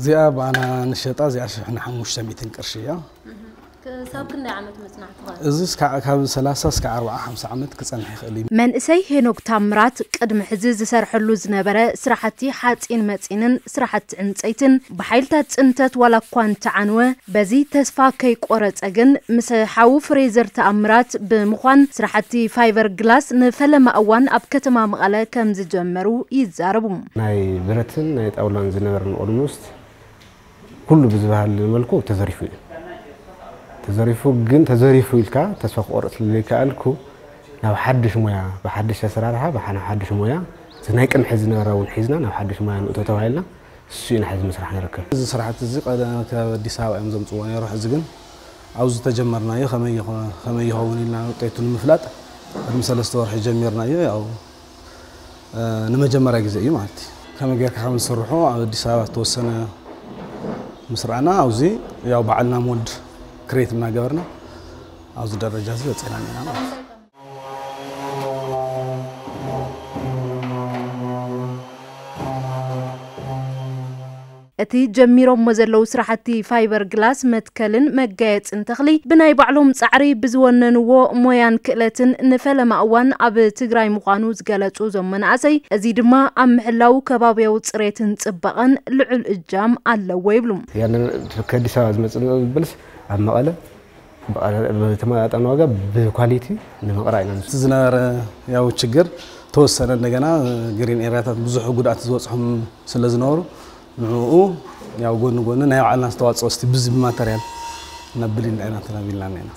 እዚኣ ባዕና ንሸጣ እዚኣ ሽሕና ሓሙሽተ ሚትን ቅርሺ እያ ክሳብ ክንደይ ዓመት ምፅናዕ ትኽእል እዚ ካብ 30 እስካብ 40 50 ዓመት ክፀንሕ ይኽእል እዩ መንእሰይ ሄኖክ ታምራት ቅድሚ ሕዚ ዝሰርሐሉ ዝነበረ ስራሕቲ ሓፂን መፂንን ስራሕቲ ዕንፀይትን ብሓይልታት ፅንተት ዋላ እኳ እንተዓንወ በዚ ተስፋ ከይቆረፀ ግን ምስ ሓዊ ፍሬዘር ተኣምራት ብምዃን ስራሕቲ ፋይበር ግላስ ንፈለማ እዋን ኣብ ከተማ መቐለ ከም ዝጀመሩ ይዛረቡ ናይ ብረትን ናይ ጣውላን ዝነበርን ኦልሞስት كله بزبها الملكو تزريفو تزريفو جن تزريفو الكا تسفق أورس اللي كألكو لو حدش مويا بحدش أسرارها بحنا حدش مويا تنايك أن حزنا رأو الحزنا لو حدش مويا نقطة توهيلنا سوين حز مسرح نركب إذا صراحة الزق أنا كدي ساعة أمزم زم توان يروح الزقن عاوز تجمرنا يا خمي خمي هوني لنا وتعيط المفلات المسألة استوار حجمرنا يا أو نمجمر أجزاء يوم عادي خمي جاك خمس روحه على دي ساعة توصلنا ምስራና አውዚ ያው በዓልና ሞድ ክሬት ምናገበርና አውዚ ደረጃ ዚ በፀናሚና ማለት اتي جميروم مزلو سرحتي فايبر غلاس متكلن مقايت انتخلي بناي بعلوم صعري بزوان نوو مويان كلتن نفل ماوان اب تغراي مقانو زغلاتو زمن عسي ازيد ما ام حلاو كبابيو صريتن صبقن لعل اجام الله ويبلوم يعني تركدي ساز بلس ام مقاله بتما يعطن واغا بكواليتي نمقرا اينا زنار ياو تشجر توسنا نغنا جرين ايراتات بزحو غدات زوصهم سلازنورو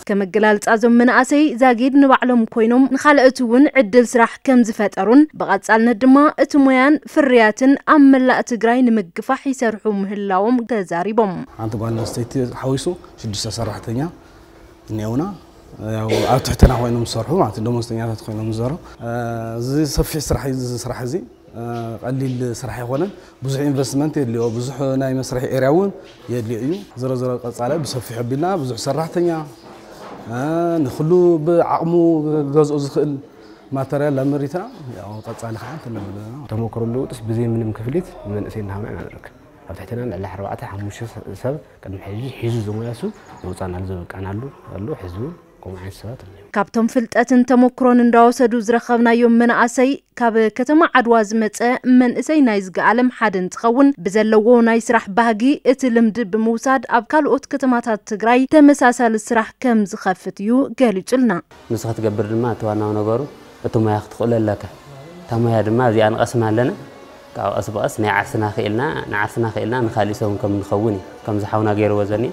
كما قلت أزم من أسي زاجيد نبعلم كوينوم نخال أتوون عدل سراح كم زفاترون بغات سألنا دماء أتوميان فرياتن أم ملا أتقرأي نمقفح يسرحوم هلاوم قزاري بوم عانتو بغان نستيتي حويسو شدسة سرحتنيا نيونا أو أتوحتنا خوينوم سرحو عانتو دومستنيا تتخوينوم زارو زي صفي سرحي زي سرحي زي آه، قليل صراحة هنا بزح إنفستمنت اللي هو بزح ناي مسرح إيراون يدلي أيو زر زر قصالة بزح في حبنا بزح صراحة تانية آه نخلو بعمو جزء زخل ما ترى لا مريتا يا قصالة خان تلا كرلو تس بزي من مكفلت من أسين هامع عندك فتحتنا على حروعته حموش سب كان حيز حيز زمياسو يوصلنا لزوج أنا لو لو حيزو ከምኡ ዓይነት ሰባት ኣለዉ ካብቶም ፍልጠትን ተመክሮን እንዳወሰዱ ዝረኸብናዮም መናእሰይ ካብ ከተማ ዓድዋ ዝመፀ መንእሰይ ናይ ዝገኣለም ሓደ እንትኸውን ብዘለዎ ናይ ስራሕ ባህጊ እቲ ልምዲ ብምውሳድ ኣብ ካልኦት ከተማታት ትግራይ ተመሳሳሊ ስራሕ ከም ዝኸፍት እዩ ገሊጹልና ንስ ክትገብር ድማ እቲ ዋናው ነገሩ እቲ ሞያ ክትኽእሉ ኣለካ እታ ሞያ ድማ እዚኣ ንቐስማ ኣለና ካብ ቀስ ብቐስ ናይ ዓርስና ክኢልና ንዓርስና ክኢልና ንካሊእ ሰብ ከም ንኸውን እዩ ከም ዝሓውና ገይርዎ ዘኒአ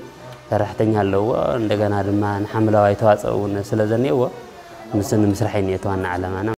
ሰራሕተኛ ኣለውዎ እንደገና ድማ ንሓምላዋይ ተዋፅኦ እውን ስለ ዘኒኤዎ ምስን ምስራሐይን እየ ተዋና ዓላማና